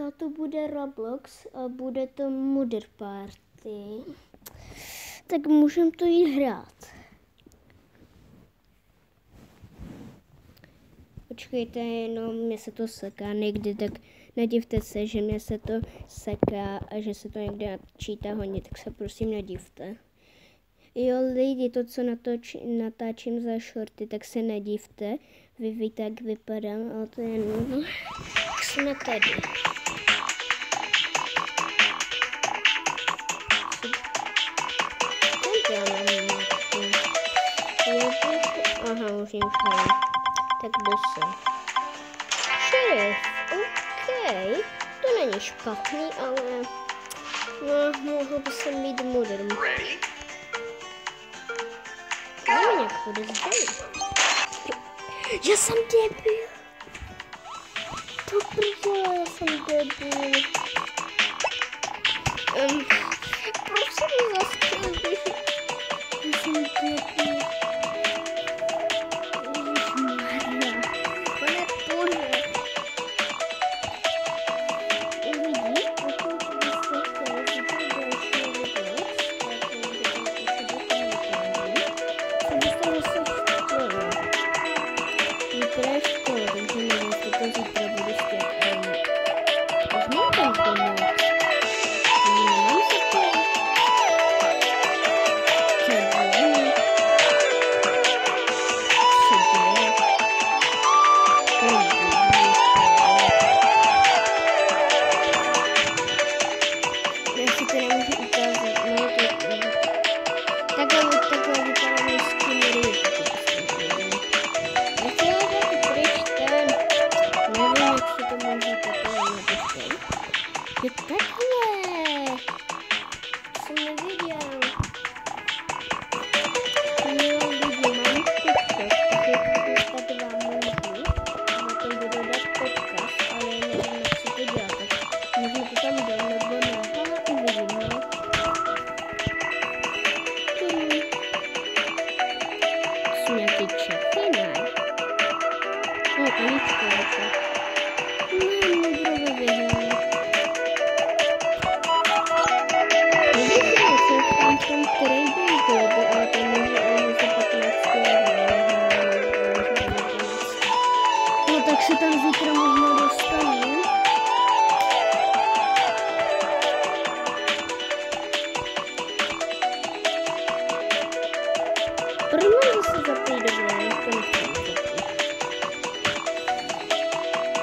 dneska to bude Roblox a bude to Mother Party. Tak můžem to jít hrát. Počkejte, no mě se to seká někdy, tak nedivte se, že mě se to seká a že se to někdy načítá hodně, tak se prosím nedivte. Jo, lidi, to, co natoč, natáčím za shorty, tak se nedivte. Vy víte, jak vypadám, ale to je. Jsme tady. Aha, už jim Tak jdu se. Šerif, OK. To není špatný, ale... No, mohl by se mít modern. Nevím, jak bude zbavit. Já jsem debil. To prdele, já jsem debil. Um, Proč mám zase zapít dobré, to nechci.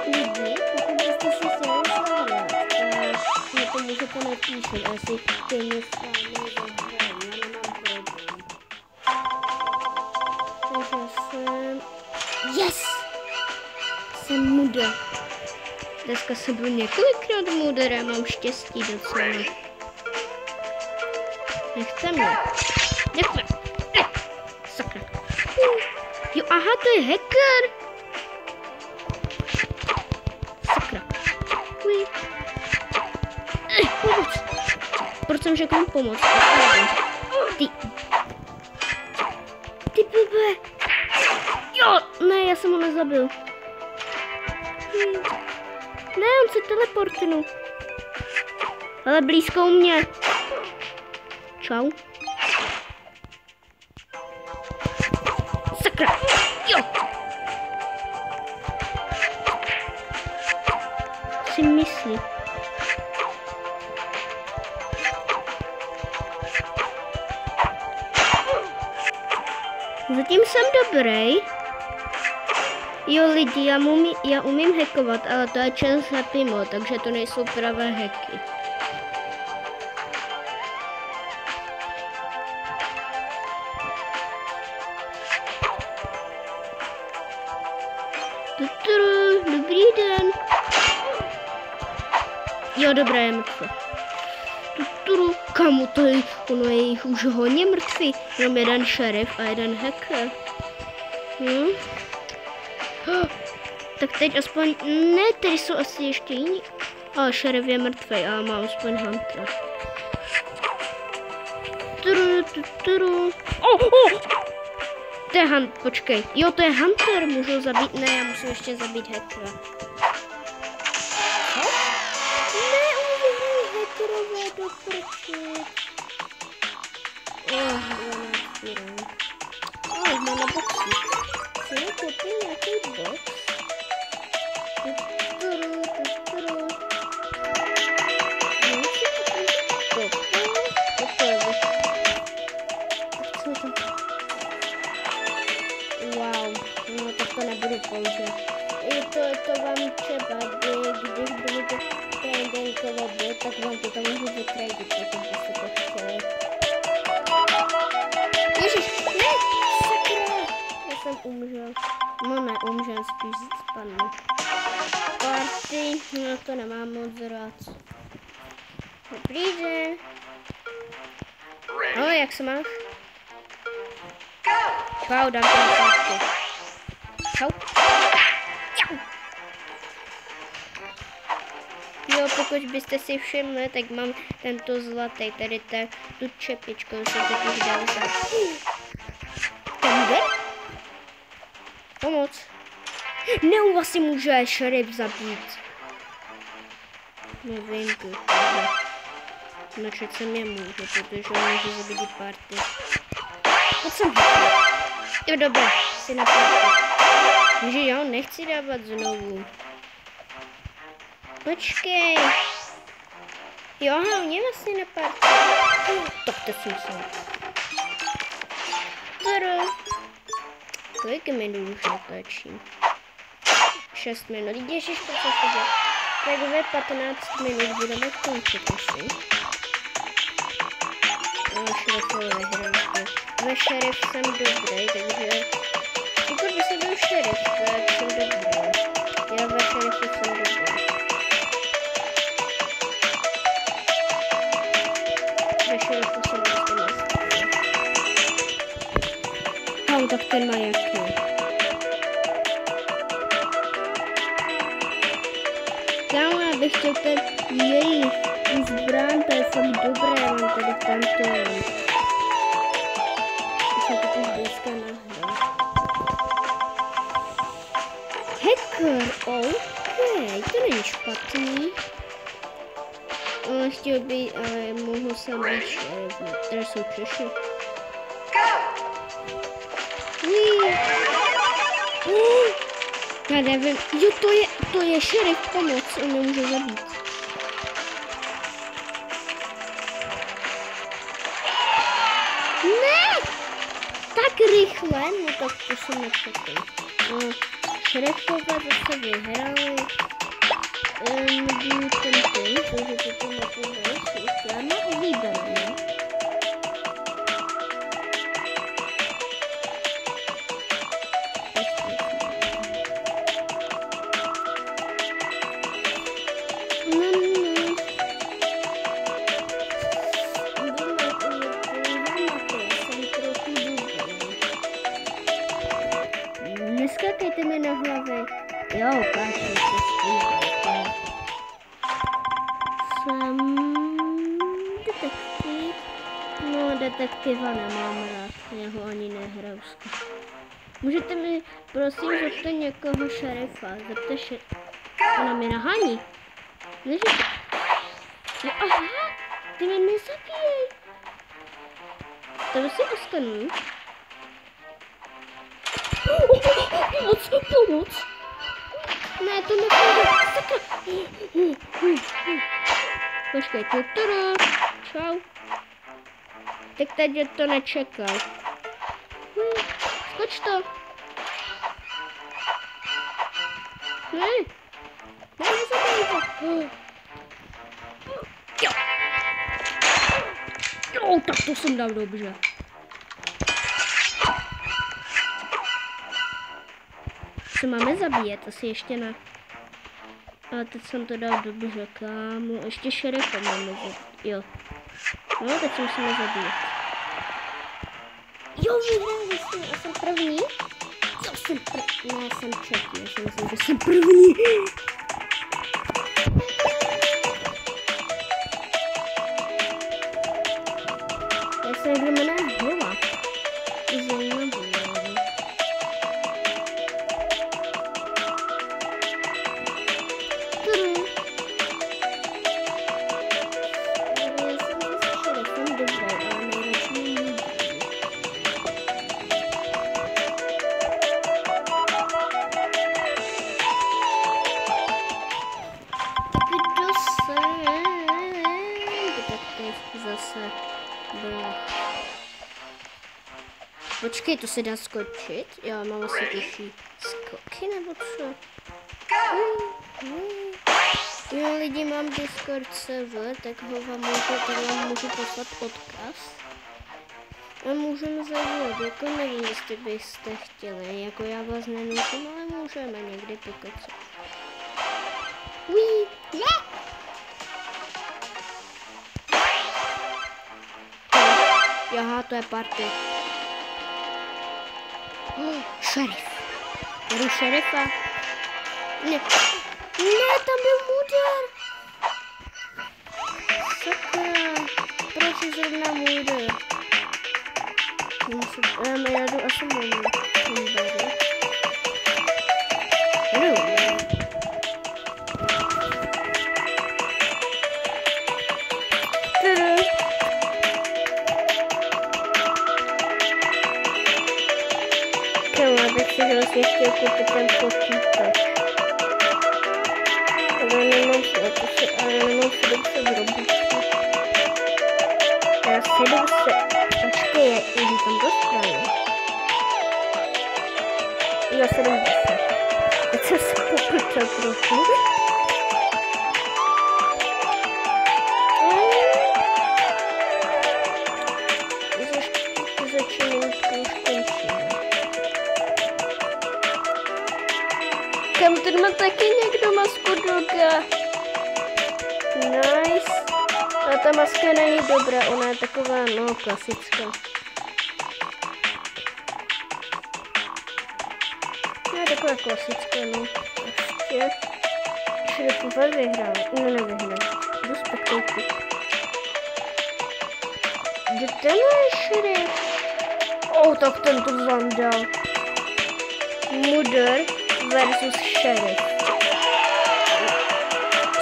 Lidi, pokud byste si tak to můžete napíšet, asi stejně s vámi já nemám problém. Takže jsem... Yes! Jsem muda. Dneska jsem byl několikrát já mám štěstí docela. Nechte mě. Nechte. Aha, to je hacker. Sakra. Uj. Eh, pomoc. Proč jsem řekl pomoc? Ty. Ty blbé. Jo, ne, já jsem ho nezabil. Ne, on se teleportnul. Ale blízko u mě. Čau. Zatím jsem dobrý. Jo lidi, já, umí, já umím hackovat, ale to je čas Happy Mode, takže to nejsou pravé hacky. Je, je jich už hodně mrtvý, jenom jeden šerif a jeden hacker. Hm? Tak teď aspoň, ne, tady jsou asi ještě jiní. Ale šerif je mrtvý a mám aspoň Hunter. Turu, tu, turu. Oh, oh! To je Hunt, počkej. Jo, to je Hunter, můžu zabít, ne, já musím ještě zabít Hackera. Co? prčit. Oh, getting no to nemám moc rád. Dobrý den. Ahoj, jak se máš? Čau, dám to na. Čau. Čau. Jo, pokud byste si všimli, tak mám tento zlatý, tady ta, tu čepičku, jsem totiž dal za... Ten jde? Pomoc. Ne, on asi může šerif zabít. Nevím, protože... Jsem je může, protože on může zabít party. Pojď sem. Jo, dobré, si na party. Že já nechci dávat znovu. Počkej. Jo, hlavně vlastně na party. Tak to jsem se. Tara. Kolik minut už natáčím? 6 minut. Ježiš, to co se děje. Tak ve 15 minut budeme končit asi. No, šerifové nehrám. Ve šerif jsem dobrý, takže pokud by se byl šerif, tak jsem dobrý. Já ve šerifu jsem dobrý. Ve šerifu jsem prostě mastný. No, tak ten má jaký. Chtěl ten jejich zbrán, to je fakt dobré, mám tady tamto. Jsem to teď blízka nahrál. Hacker, ok, to není špatný. Ale chtěl by, ale mohl jsem být šerif, tady jsou Češi. Já nevím, jo to je, to je šerif, pomoc, on nemůže zabít. Ne! Tak rychle, no tak to jsem nečekal. No, šerifové zase vyhrali. Um, ten tým, takže to to detektiva nemám rád. Já ho ani nehraju. Můžete mi, prosím, zeptat někoho šerifa. Zeptat še... Ona mi nahání. Neži... No aha, ty mě nezabíjej. To si oskanuju. Pomoc, pomoc. Ne, to nepůjde. Sakra. Počkej, tuturu. Čau. Tak teď to nečekal. Hm, skoč to. Ne. Ne, nezabij to. Jo. Jo, tak to jsem dal dobře. Se máme zabíjet, asi ještě ne. Ale teď jsem to dal dobře, kámo. Ještě šerifa máme. Jo. No, teď se musíme zabíjet. Jo, vyhráli jsme, a jsem první? Jo, jsem první. Ne, jsem třetí, já si myslím, že jsem první. Bro. Počkej, to se dá skočit? Já mám asi těžší skoky nebo co? Jo, lidi, mám Discord server, tak ho vám můžu, tak vám můžu poslat odkaz. A můžeme zavolat, jako nevím, jestli byste chtěli, jako já vás nenutím, ale můžeme někdy pokecat. Uí, ne! Jaha, to je party. Oh, šerif. Jdu šerifa. Ne. Ne, tam byl muder. Sakra. Proč je zrovna muder? Um, já jdu asi mimo. Mudery. Vlastně chtěl koupit ten počítač. Ale nemám si, a to si, ale nemám si dobře Robloxu. Já si dobře, počkej, jak jdu tam do strany. Já 70. Teď jsem se poprčel trochu. Kam tady má taky někdo masku doga. Nice. A ta maska není dobrá, ona je taková, no, klasická. No, je taková klasická, no. Ještě. Šrifové vyhrál. No, nevyhrál. Jdu spektaku. Kde ten je šerif? Oh, tak ten to vandal. Mudr versus Sheriff.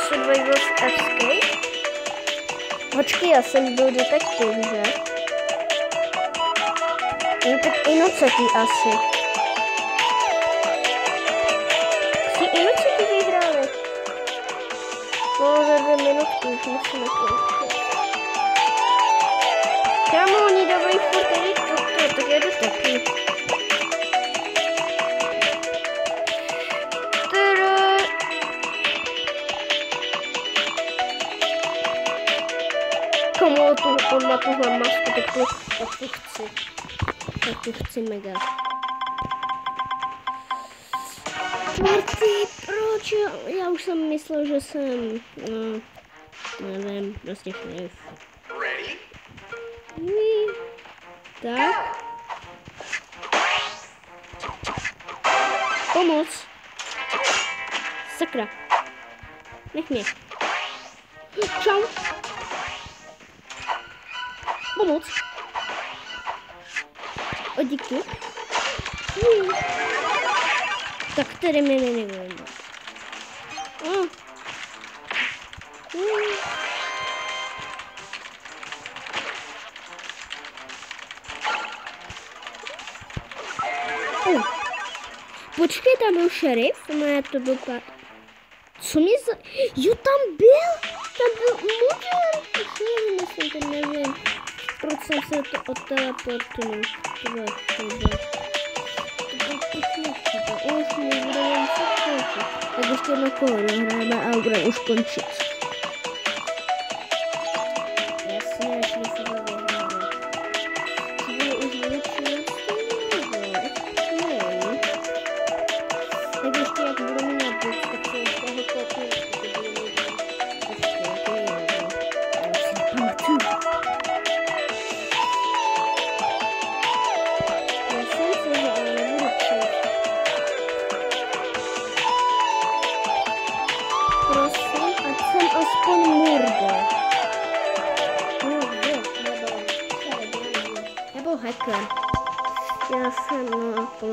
Survivor's Escape. Počkej, já jsem byl detektiv, že? No tak Inocetý asi. Si Inocetý vyhráli. No za dvě minutky už musíme končit. Kámo, oni dávají furt tady toto, tak já jdu taky. Komu tu, má tuhle masku, tak tu, tak tu chci. Tak tu chci mega. Marty, proč? Já, už jsem myslel, že jsem, no, nevím, prostě šerif. Ready? Uí. Tak. Pomoc. Sakra. Nech mě. Čau. Pomoc. O, díky. Uí. Tak tady mě nevím. Oh. Uí. Oh. Počkej, tam byl šerif, no já to dopad. Co mě za... Jo, tam byl! Tam byl mužem! Už nevím, jestli to nevím. Proč jsem se to odteleportnul? To byla chyba. To byla pěkná chyba. Už mi bude jen se končit.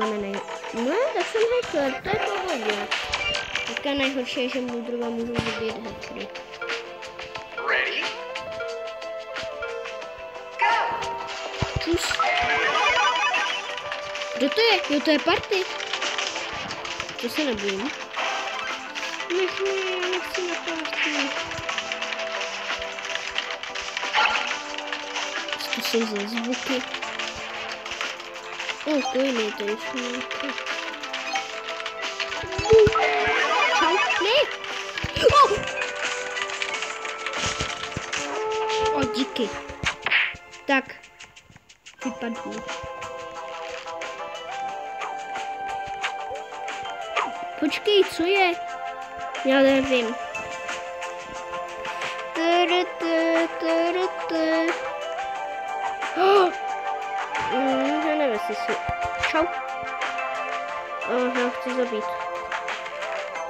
No, polemenej. No, tak jsem hacker, to je pohodě. Taká nejhorší je, že mudrova můžu zabít hackery. Ready? Go! Čus. Kdo to je? Jo, to je party. To se nebojím. Nech mě, já nechci na party. jsou za zvuky. O, to je nejtěžší. Čau, ne! O! o, díky. Tak, vypadnu. Počkej, co je? Já nevím. Tudu, tu, tudu, tu. Oh! Jestli si... Čau. Oh, já chci zabít.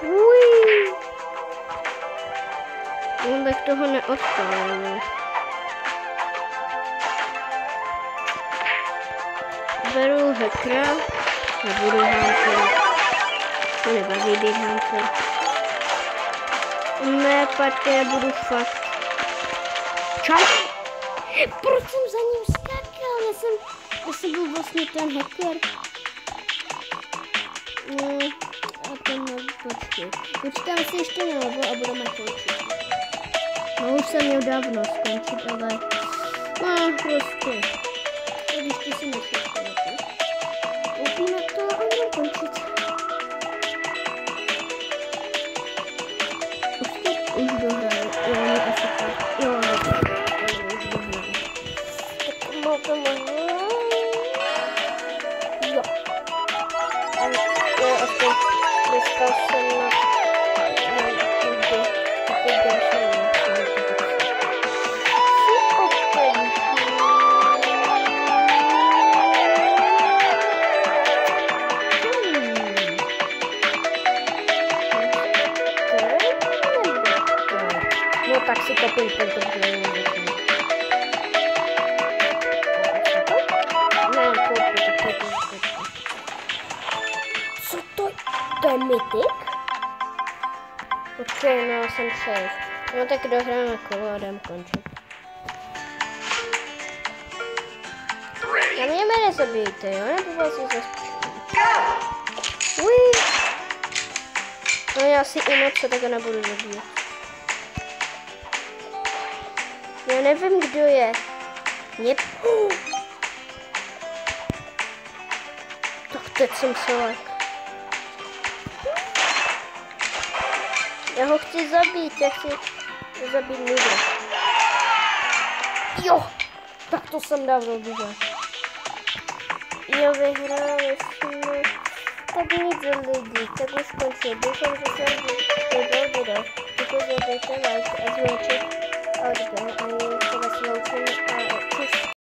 Ui. No, tak toho neodpálíme. Beru hackera a budu hánkat. To nebaví být hunter. Ne, já budu fakt. Čau. Proč jsem byl vlastně ten hacker. No, a ten počkej. Počkám si ještě na novo a budeme končit. No už jsem měl dávno skončit, ale no prostě. Když ty si myslíš, tak si koupím tento Ne, koupím, to koupím. Co to? To je mytik? Počkej, no, jsem safe. No tak dohráme kolo a jdem končit. Na mě mě nezabijte, jo? Nebo vás si zase Ui. No já si i moc, tak nebudu zabíjet. Já nevím, kdo je. Mě... Tak teď jsem se Já ho chci zabít, já chci zabít Nidra. Jo, tak to jsem dávno viděl. Jo, vyhráli jsme. Tak nic lidi, tak už končí. Doufám, že se vám líbil video. Děkuji, dejte like a zvětšit. Oh, the girl, I was watching, uh,